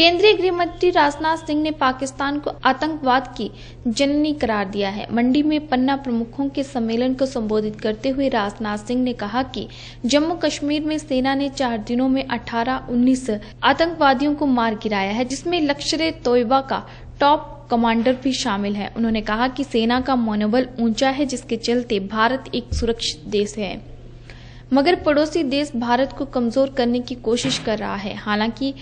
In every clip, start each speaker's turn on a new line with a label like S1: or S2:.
S1: केंद्रीय गृह मंत्री राजनाथ सिंह ने पाकिस्तान को आतंकवाद की जननी करार दिया है। मंडी में पन्ना प्रमुखों के सम्मेलन को संबोधित करते हुए राजनाथ सिंह ने कहा कि जम्मू कश्मीर में सेना ने चार दिनों में 18-19 आतंकवादियों को मार गिराया है, जिसमें लश्कर तोयबा का टॉप कमांडर भी शामिल है। उन्होंने कहा कि सेना का मनोबल ऊँचा है, जिसके चलते भारत एक सुरक्षित देश है। मगर पड़ोसी देश भारत को कमज़ोर करने की कोशिश कर रहा है। हालाँकि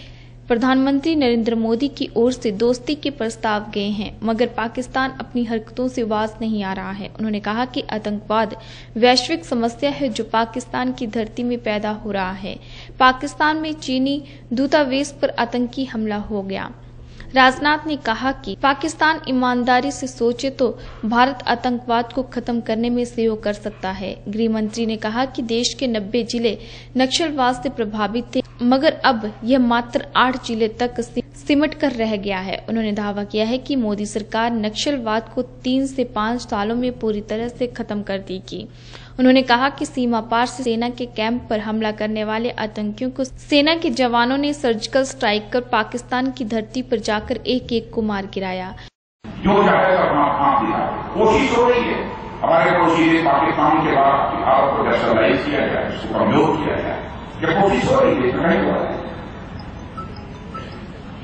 S1: प्रधानमंत्री नरेंद्र मोदी की ओर से दोस्ती के प्रस्ताव गए हैं, मगर पाकिस्तान अपनी हरकतों से वाज नहीं आ रहा है। उन्होंने कहा कि आतंकवाद वैश्विक समस्या है जो पाकिस्तान की धरती में पैदा हो रहा है। पाकिस्तान में चीनी दूतावेश पर आतंकी हमला हो गया। राजनाथ ने कहा कि पाकिस्तान ईमानदारी से सोचे तो भारत आतंकवाद को खत्म करने में सहयोग कर सकता है। गृह मंत्री ने कहा कि देश के 90 ज़िले नक्सलवाद से प्रभावित थे। मगर अब यह मात्र आठ ज़िले तक सिमट कर रह गया है। उन्होंने दावा किया है कि मोदी सरकार नक्सलवाद को तीन से पाँच सालों में पूरी तरह से खत्म कर देगी। उन्होंने कहा कि सीमा पार से सेना के कैंप पर हमला करने वाले आतंकियों को सेना के जवानों ने सर्जिकल स्ट्राइक कर पाकिस्तान की धरती पर जाकर एक एक को मार गिराया।
S2: जो है। हमारे पड़ोसी पाकिस्तान के बाद भारत को किया जाए उसको कमज़ोर किया जाए ये कोशिश हो रही है नहीं हो रहा है।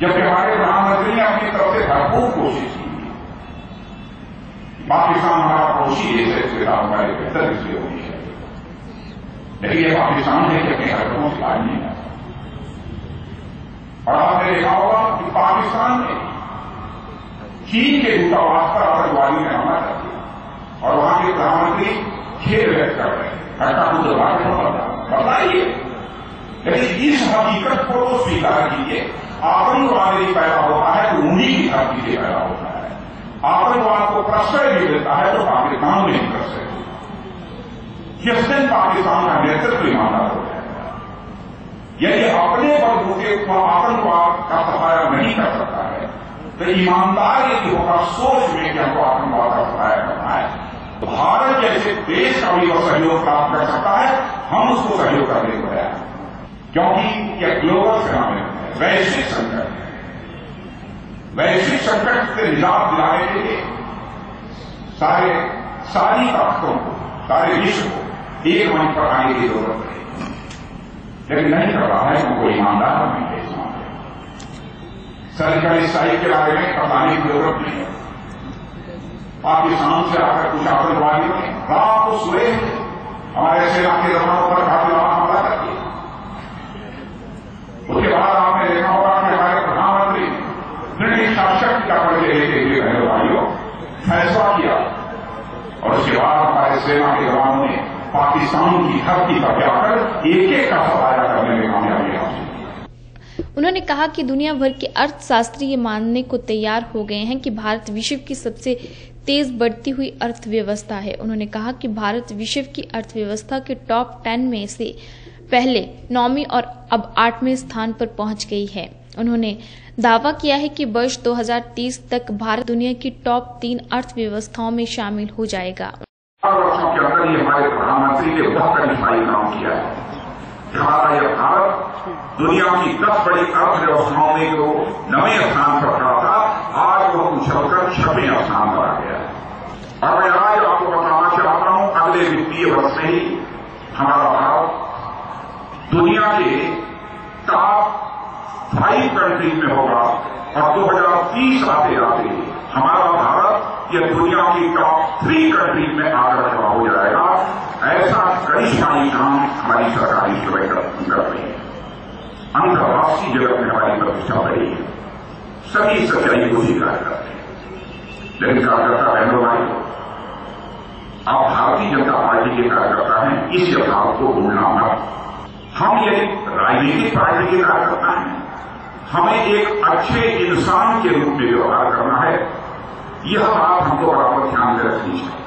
S2: जबकि हमारे प्रधानमंत्री ने अपनी तरफ़ से भरपूर कोशिश की पाकिस्तान हमारा पड़ोसी देश है इसके साथ हमारे बेहतर इसलिए होनी चाहिए। लेकिन ये पाकिस्तान है कि अपनी हरकतों से आज नहीं आता और आपने देखा होगा कि पाकिस्तान ने चीन के दूतावास पर आतंकवादी ने हमला कर दिया। और वहाँ के प्रधानमंत्री खेल व्यक्त कर रहे हैं। घटना को दुर्भाग्य बताइए लेकिन इस हकीकत को तो स्वीकार कीजिए। आतंकवाद यदि पैदा होता है तो उन्हीं की धरती से पैदा होता है। आतंकवाद को प्रश्रय भी देता है तो पाकिस्तान में कर सकते जिस दिन पाकिस्तान का नेतृत्व ईमानदार हो। जाएगा यदि अपने बलबूते को आतंकवाद का सफाया नहीं कर सकता है तो ईमानदार यदि होगा सोच में कि हमको आतंकवाद का सफाया करना है, भारत जैसे देश का भी वह सहयोग प्राप्त कर सकता है, हम उसको सहयोग करने को क्योंकि यह ग्लोबल फिनोमिन है। वैश्विक संकट। है वैश्विक संकट से निजात दिलाने के लिए सारे, सारी ताकतों को, सारे विश्व को एक मंच पर आने की ज़रूरत है। लेकिन नहीं कर रहा है उनको ईमानदार नहीं है इस मामले सर्जिकल स्ट्राइक के बारे में बताने की ज़रूरत नहीं है। पाकिस्तान से आकर कुछ आतंकवादियों ने रात को सोए हमारे सेना के जवानों पर घाटी हमला कर दिया उसके बाद आपने देखा होगा कि हमारे प्रधानमंत्री दृढ़ शासक का परिचय लेते हुए बहनों भाइयों फैसला किया और उसके बाद हमारे सेना के जवानों ने पाकिस्तान की धरती पर जाकर एक एक का सफाया करने में कामयाबी हासिल
S1: उन्होंने कहा कि दुनिया भर के अर्थशास्त्री ये मानने को तैयार हो गए हैं कि भारत विश्व की सबसे तेज बढ़ती हुई अर्थव्यवस्था है। उन्होंने कहा कि भारत विश्व की अर्थव्यवस्था के टॉप टेन में से पहले नौवीं और अब आठवें स्थान पर पहुँच गई है। उन्होंने दावा किया है कि वर्ष 2030 तक भारत दुनिया की टॉप तीन अर्थव्यवस्थाओं में शामिल हो जाएगा।
S2: वर्षों के अंदर ही हमारे प्रधानमंत्री ने बहुत कठिनाई काम किया है। हमारा यह भारत दुनिया की दस बड़ी अर्थव्यवस्थाओं में जो नवे स्थान पर खड़ा था, आज वो उछलकर छठवें स्थान पर आ गया और मैं आज आपको बताना चाहता हूँ, अगले वित्तीय वर्ष में ही हमारा भारत दुनिया के टॉप फाइव कंट्रीज़ में होगा। और 2030 आते आते हमारा भारत यह दुनिया की टॉप थ्री कंट्रीज़ में आकर खड़ा हो जाएगा। ऐसा करिश्माई काम हमारी सरकारी सेवाएँ कर रही है। अंतर्राष्ट्रीय जगत में हमारी प्रतिष्ठा बढ़ी है। सभी सच्चाई को स्वीकार करते हैं। लेकिन कार्यकर्ता बहनों भाई आप भारतीय जनता पार्टी के कार्यकर्ता हैं, इस यथार्थ को भूलना मत। हम ये राजनीतिक पार्टी के कार्यकर्ता हैं। हमें एक अच्छे इंसान के रूप में व्यवहार करना है। यह बात हमको बराबर ध्यान में रखनी चाहिए।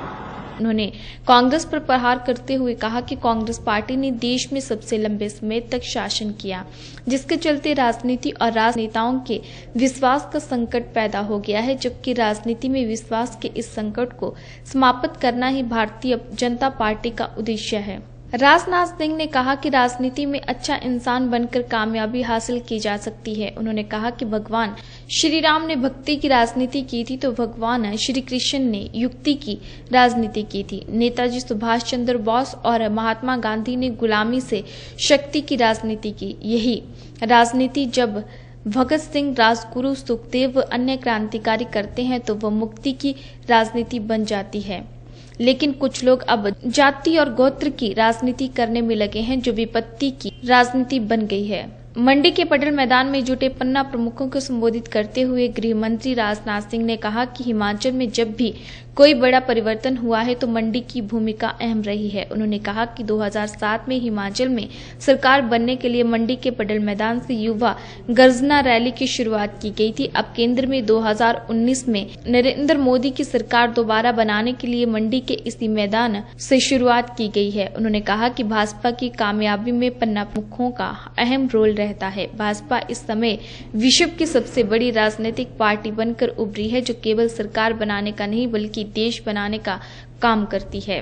S1: उन्होंने कांग्रेस पर प्रहार करते हुए कहा कि कांग्रेस पार्टी ने देश में सबसे लंबे समय तक शासन किया, जिसके चलते राजनीति और राजनेताओं के विश्वास का संकट पैदा हो गया है, जबकि राजनीति में विश्वास के इस संकट को समाप्त करना ही भारतीय जनता पार्टी का उद्देश्य है। राजनाथ सिंह ने कहा कि राजनीति में अच्छा इंसान बनकर कामयाबी हासिल की जा सकती है। उन्होंने कहा कि भगवान श्री राम ने भक्ति की राजनीति की थी तो भगवान श्री कृष्ण ने युक्ति की राजनीति की थी। नेताजी सुभाष चंद्र बोस और महात्मा गांधी ने गुलामी से शक्ति की राजनीति की। यही राजनीति जब भगत सिंह, राजगुरु, सुखदेव, अन्य क्रांतिकारी करते हैं तो वह मुक्ति की राजनीति बन जाती है। लेकिन कुछ लोग अब जाति और गोत्र की राजनीति करने में लगे हैं जो विपत्ति की राजनीति बन गई है। मंडी के पटेल मैदान में जुटे पन्ना प्रमुखों को संबोधित करते हुए गृह मंत्री राजनाथ सिंह ने कहा कि हिमाचल में जब भी कोई बड़ा परिवर्तन हुआ है तो मंडी की भूमिका अहम रही है। उन्होंने कहा कि 2007 में हिमाचल में सरकार बनने के लिए मंडी के पटेल मैदान से युवा गर्जना रैली की शुरुआत की गई थी। अब केंद्र में 2019 में नरेंद्र मोदी की सरकार दोबारा बनाने के लिए मंडी के इसी मैदान से शुरुआत की गई है। उन्होंने कहा कि भाजपा की कामयाबी में पन्ना प्रमुखों का अहम रोल रहता है। भाजपा इस समय विश्व की सबसे बड़ी राजनीतिक पार्टी बनकर उभरी है, जो केवल सरकार बनाने का नहीं, बल्कि देश बनाने का काम करती है।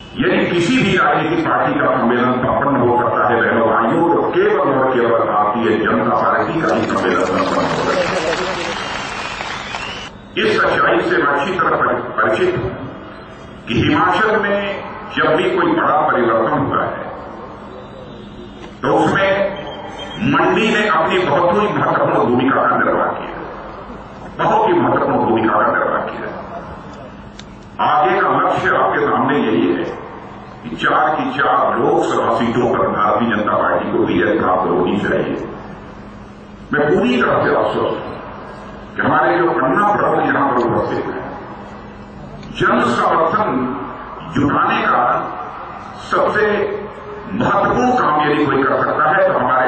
S2: यदि किसी भी राजनीतिक पार्टी का सम्मेलन संपन्न हो सकता है, बहनों भाइयों तो केवल और केवल भारतीय जनता पार्टी का ही सम्मेलन संपन्न हो सकता है। इस सच्चाई से मैं अच्छी तरह परिचित हूँ कि हिमाचल में जब भी कोई बड़ा परिवर्तन हुआ है तो उसमें मंडी ने अपनी बहुत ही महत्वपूर्ण भूमिका का निर्वाह किया। बहुत ही महत्वपूर्ण भूमिका का निर्वाह किया। आगे का लक्ष्य आपके सामने यही है कि चार की चार लोकसभा सीटों पर भारतीय जनता पार्टी को विजय प्राप्त होनी चाहिए मैं पूरी तरह से आश्वस्त हूँ कि हमारे जो पन्ना प्रमुख यहाँ पर उपस्थित हैं, जन समर्थन जुटाने का सबसे महत्वपूर्ण काम यदि कोई कर सकता है तो हमारे